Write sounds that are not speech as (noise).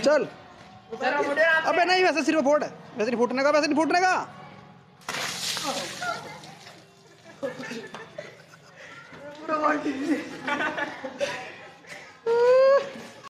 चल। अबे नहीं वैसे सिर्फ़ फोट वैसे नहीं फूटने का वैसे नहीं फूटने का। (laughs)